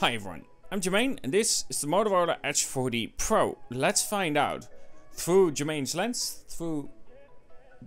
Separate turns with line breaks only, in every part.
Hi everyone, I'm Jermaine and this is the Motorola Edge 40 Pro. Let's find out through Jermaine's lens, through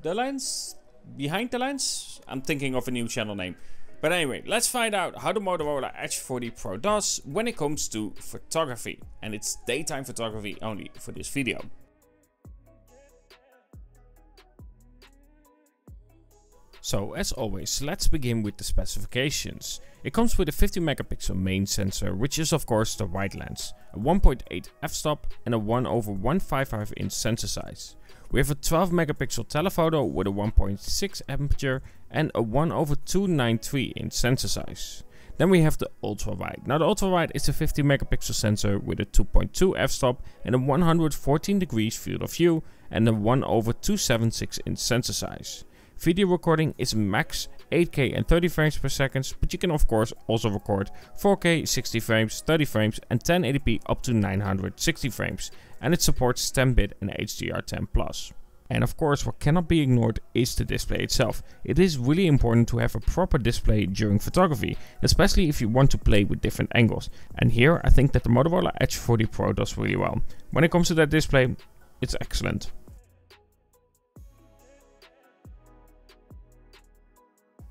the lens, behind the lens. I'm thinking of a new channel name. But anyway, let's find out how the Motorola Edge 40 Pro does when it comes to photography. And it's daytime photography only for this video. So as always, let's begin with the specifications. It comes with a 50 megapixel main sensor, which is of course the wide lens, a 1.8 f-stop and a 1 over 155 inch sensor size. We have a 12 megapixel telephoto with a 1.6 aperture and a 1 over 293 inch sensor size. Then we have the ultra wide. Now the ultra wide is a 50 megapixel sensor with a 2.2 f-stop and a 114 degrees field of view and a 1 over 276 inch sensor size. Video recording is max 8K and 30 frames per second, but you can of course also record 4K 60 frames, 30 frames and 1080p up to 960 frames. And it supports 10-bit and HDR10+. And of course what cannot be ignored is the display itself. It is really important to have a proper display during photography, especially if you want to play with different angles. And here I think that the Motorola Edge 40 Pro does really well. When it comes to that display, it's excellent.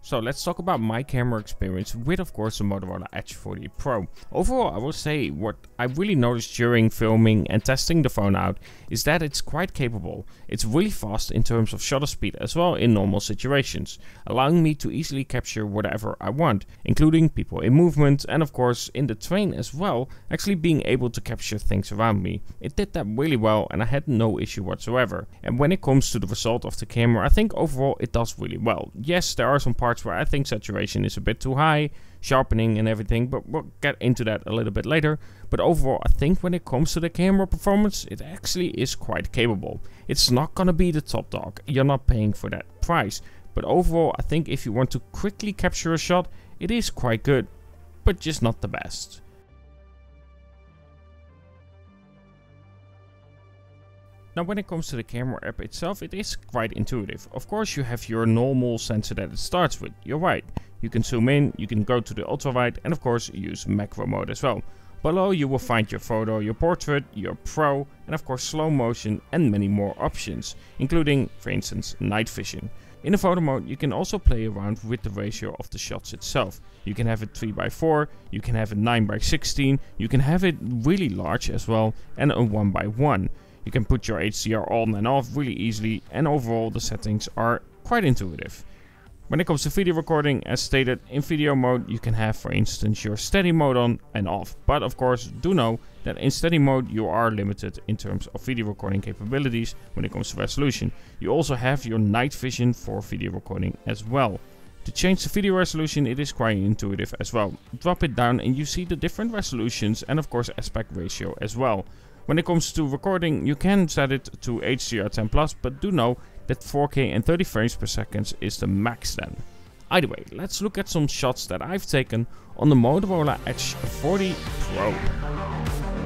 So let's talk about my camera experience with of course the Motorola Edge 40 Pro. Overall I will say what I really noticed during filming and testing the phone out is that it's quite capable. It's really fast in terms of shutter speed as well in normal situations, allowing me to easily capture whatever I want, including people in movement and of course in the train as well, actually being able to capture things around me. It did that really well and I had no issue whatsoever. And when it comes to the result of the camera I think overall it does really well. Yes there are some parts parts where I think saturation is a bit too high, sharpening and everything, but we'll get into that a little bit later. But overall, I think when it comes to the camera performance, it actually is quite capable. It's not gonna be the top dog, you're not paying for that price. But overall, I think if you want to quickly capture a shot, it is quite good, but just not the best. Now when it comes to the camera app itself, it is quite intuitive. Of course you have your normal sensor that it starts with, you're right. You can zoom in, you can go to the ultra wide and of course use macro mode as well. Below you will find your photo, your portrait, your pro and of course slow motion and many more options, including for instance night vision. In the photo mode you can also play around with the ratio of the shots itself. You can have it 3x4, you can have it 9x16, you can have it really large as well and a 1x1. You can put your HDR on and off really easily and overall the settings are quite intuitive. When it comes to video recording, as stated, in video mode you can have for instance your steady mode on and off. But of course do know that in steady mode you are limited in terms of video recording capabilities when it comes to resolution. You also have your night vision for video recording as well. To change the video resolution it is quite intuitive as well. Drop it down and you see the different resolutions and of course aspect ratio as well. When it comes to recording, you can set it to HDR10+, but do know that 4K and 30 frames per second is the max then. Either way, let's look at some shots that I've taken on the Motorola Edge 40 Pro.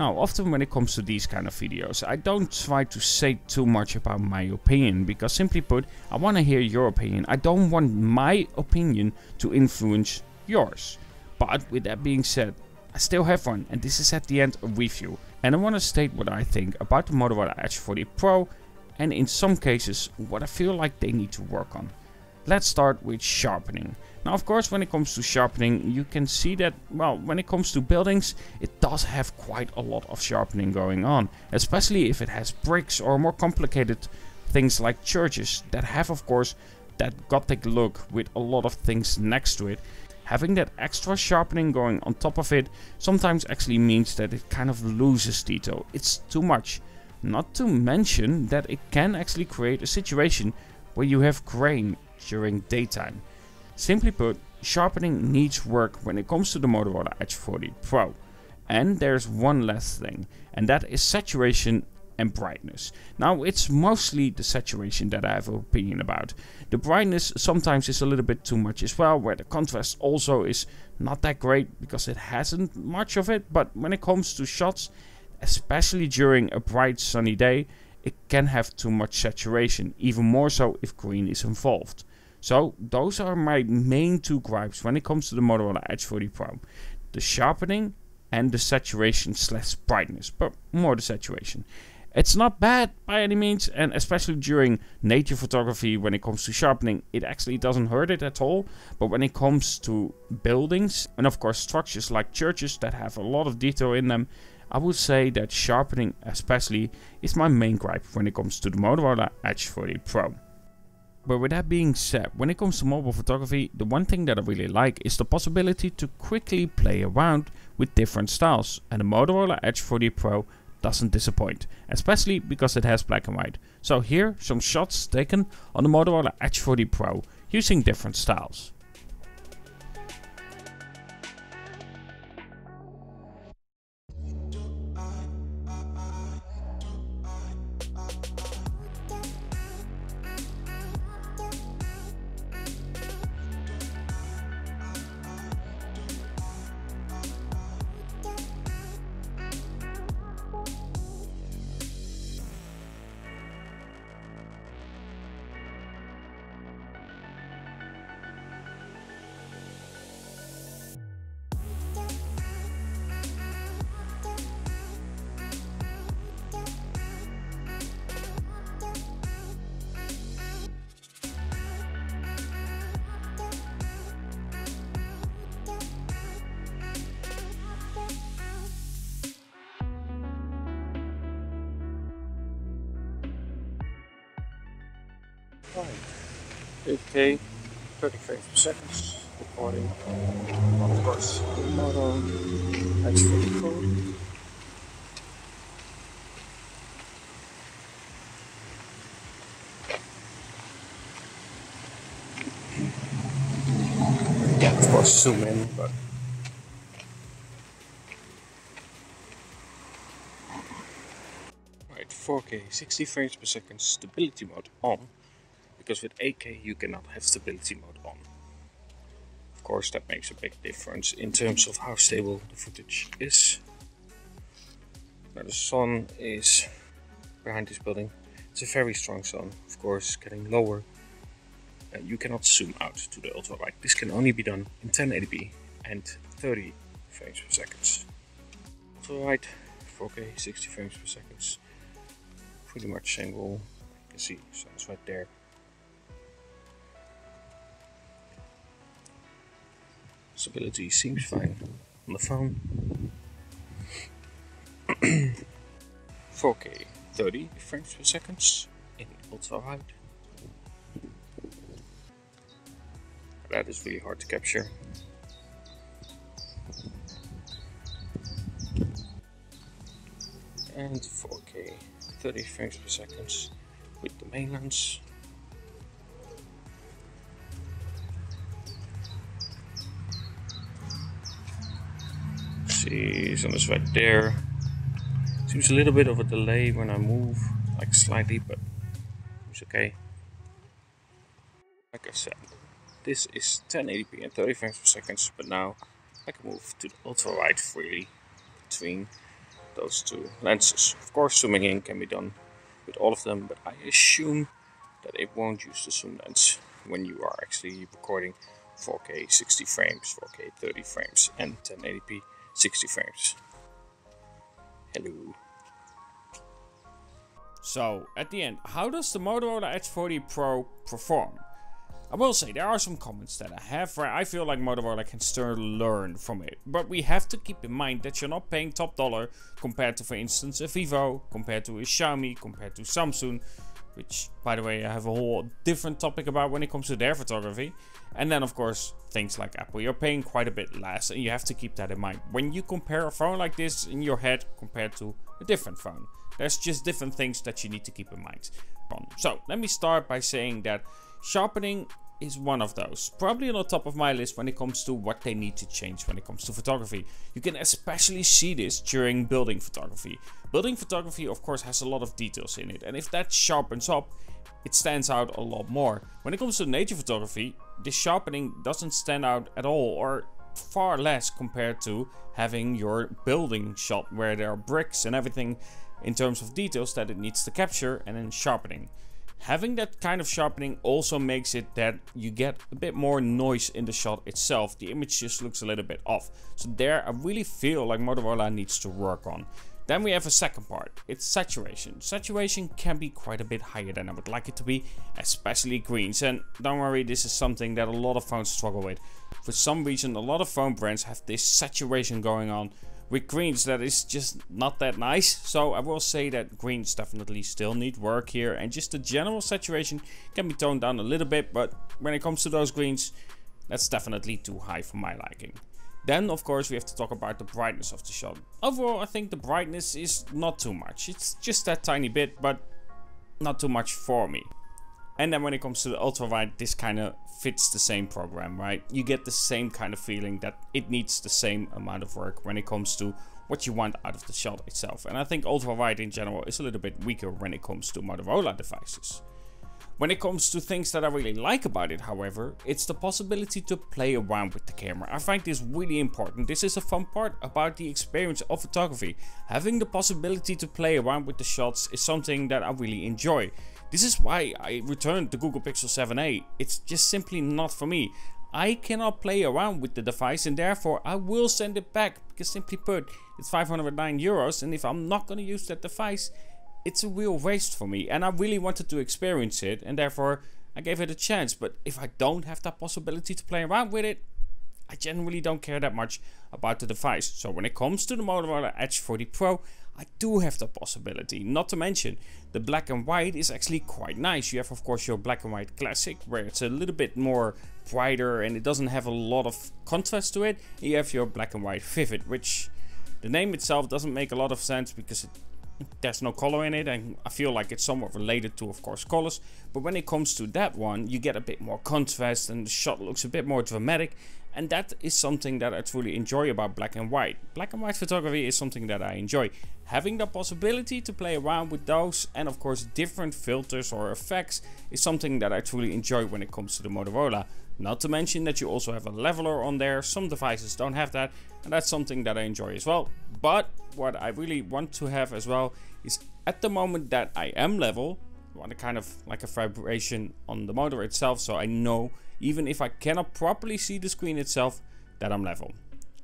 Now, often when it comes to these kind of videos, I don't try to say too much about my opinion, because simply put, I want to hear your opinion. I don't want my opinion to influence yours. But with that being said, I still have one, and this is at the end a review. And I want to state what I think about the Motorola Edge 40 Pro, and in some cases, what I feel like they need to work on. Let's start with sharpening. Now of course when it comes to sharpening you can see that well when it comes to buildings it does have quite a lot of sharpening going on. Especially if it has bricks or more complicated things like churches that have of course that gothic look with a lot of things next to it. Having that extra sharpening going on top of it sometimes actually means that it kind of loses detail. It's too much. Not to mention that it can actually create a situation where you have grain during daytime. Simply put, sharpening needs work when it comes to the Motorola Edge 40 Pro. And there's one last thing, and that is saturation and brightness. Now it's mostly the saturation that I have an opinion about. The brightness sometimes is a little bit too much as well, where the contrast also is not that great because it hasn't much of it, but when it comes to shots, especially during a bright sunny day, it can have too much saturation, even more so if green is involved. So those are my main two gripes when it comes to the Motorola Edge 40 Pro. The sharpening and the saturation slash brightness, but more the saturation. It's not bad by any means, and especially during nature photography, when it comes to sharpening, it actually doesn't hurt it at all. But when it comes to buildings, and of course structures like churches that have a lot of detail in them, I would say that sharpening especially is my main gripe when it comes to the Motorola Edge 40 Pro. But with that being said, when it comes to mobile photography, the one thing that I really like is the possibility to quickly play around with different styles. And the Motorola Edge 40 Pro doesn't disappoint, especially because it has black and white. So here, some shots taken on the Motorola Edge 40 Pro using different styles.
8K, 30 frames per second, recording. Of course, Moto X40 Pro. Yeah, of course, zoom in, but Right, 4K, 60 frames per second, stability mode on because with 8K you cannot have stability mode on. Of course that makes a big difference in terms of how stable the footage is. Now the sun is behind this building. It's a very strong sun, of course, getting lower. Uh, you cannot zoom out to the ultra wide. This can only be done in 1080p and 30 frames per second. Ultra wide, 4K, 60 frames per second. Pretty much same rule. You can see sun's right there. Stability seems fine on the phone. 4K 30 frames per second in ultra wide. That is really hard to capture. And 4K 30 frames per second with the main lens. See, is right there. Seems a little bit of a delay when I move, like slightly, but it's okay. Like I said, this is 1080p and 30 frames per second, but now I can move to the ultra wide freely between those two lenses. Of course, zooming in can be done with all of them, but I assume that it won't use the zoom lens when you are actually recording 4K 60 frames, 4K 30 frames, and 1080p 60 frames. Hello.
So, at the end, how does the Motorola Edge 40 Pro perform? I will say, there are some comments that I have where I feel like Motorola can still learn from it. But we have to keep in mind that you're not paying top dollar compared to, for instance, a Vivo, compared to a Xiaomi, compared to Samsung, which, by the way, I have a whole different topic about when it comes to their photography. And then, of course, things like Apple. You're paying quite a bit less, and you have to keep that in mind. When you compare a phone like this in your head compared to a different phone, there's just different things that you need to keep in mind. So, let me start by saying that sharpening is one of those. Probably on the top of my list when it comes to what they need to change when it comes to photography. You can especially see this during building photography. Building photography of course has a lot of details in it and if that sharpens up, it stands out a lot more. When it comes to nature photography, the sharpening doesn't stand out at all or far less compared to having your building shot where there are bricks and everything in terms of details that it needs to capture and then sharpening. Having that kind of sharpening also makes it that you get a bit more noise in the shot itself. The image just looks a little bit off. So there I really feel like Motorola needs to work on. Then we have a second part, it's saturation. Saturation can be quite a bit higher than I would like it to be, especially greens. And don't worry, this is something that a lot of phones struggle with. For some reason, a lot of phone brands have this saturation going on with greens that is just not that nice. So I will say that greens definitely still need work here and just the general saturation can be toned down a little bit. But when it comes to those greens, that's definitely too high for my liking. Then of course we have to talk about the brightness of the shot. Overall I think the brightness is not too much. It's just that tiny bit but not too much for me. And then when it comes to the ultra wide, this kind of fits the same program, right? You get the same kind of feeling that it needs the same amount of work when it comes to what you want out of the shot itself. And I think ultra wide in general is a little bit weaker when it comes to Motorola devices. When it comes to things that I really like about it, however, it's the possibility to play around with the camera. I find this really important. This is a fun part about the experience of photography. Having the possibility to play around with the shots is something that I really enjoy. This is why I returned the Google Pixel 7a. It's just simply not for me. I cannot play around with the device and therefore I will send it back because simply put it's 509 euros and if I'm not going to use that device it's a real waste for me and I really wanted to experience it and therefore I gave it a chance but if I don't have that possibility to play around with it I generally don't care that much about the device. So when it comes to the Motorola Edge 40 Pro, I do have the possibility. Not to mention, the black and white is actually quite nice. You have of course your black and white classic, where it's a little bit more brighter and it doesn't have a lot of contrast to it. You have your black and white vivid, which the name itself doesn't make a lot of sense because it there's no color in it and I feel like it's somewhat related to of course colors but when it comes to that one you get a bit more contrast and the shot looks a bit more dramatic and that is something that I truly enjoy about black and white. Black and white photography is something that I enjoy. Having the possibility to play around with those and of course different filters or effects is something that I truly enjoy when it comes to the Motorola. Not to mention that you also have a leveler on there. Some devices don't have that and that's something that I enjoy as well. But what I really want to have as well is at the moment that I am level, I want a kind of like a vibration on the motor itself so I know even if I cannot properly see the screen itself that I'm level.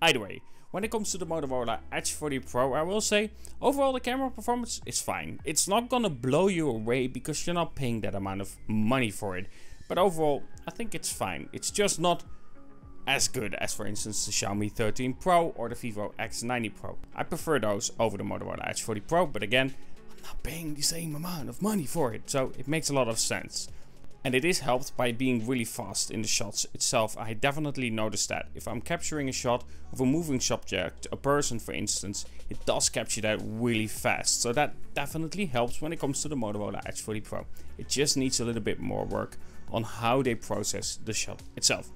Either way, when it comes to the Motorola Edge 40 Pro, I will say, overall the camera performance is fine. It's not gonna blow you away because you're not paying that amount of money for it. But overall, I think it's fine. It's just not as good as for instance the Xiaomi 13 Pro or the Vivo X90 Pro. I prefer those over the Motorola Edge 40 Pro, but again, I'm not paying the same amount of money for it, so it makes a lot of sense. And it is helped by being really fast in the shots itself. I definitely noticed that. If I'm capturing a shot of a moving subject, a person for instance, it does capture that really fast. So that definitely helps when it comes to the Motorola Edge 40 Pro. It just needs a little bit more work on how they process the shot itself.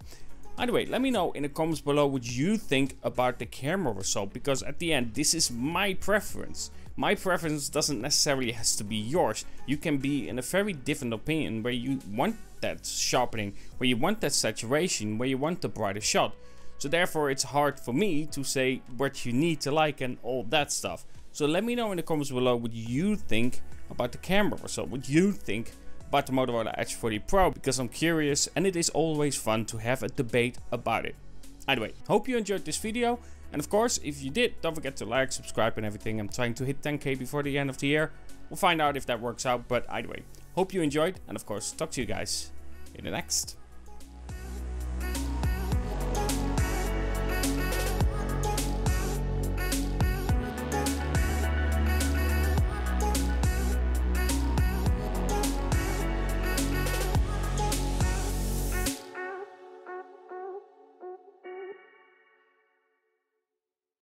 Anyway, let me know in the comments below what you think about the camera result because at the end this is my preference. My preference doesn't necessarily has to be yours. You can be in a very different opinion where you want that sharpening, where you want that saturation, where you want the brighter shot. So therefore it's hard for me to say what you need to like and all that stuff. So let me know in the comments below what you think about the camera result, what you think about the Motorola Edge 40 Pro because I'm curious and it is always fun to have a debate about it. Anyway, hope you enjoyed this video and of course if you did don't forget to like, subscribe and everything. I'm trying to hit 10k before the end of the year. We'll find out if that works out but either way, hope you enjoyed and of course talk to you guys in the next.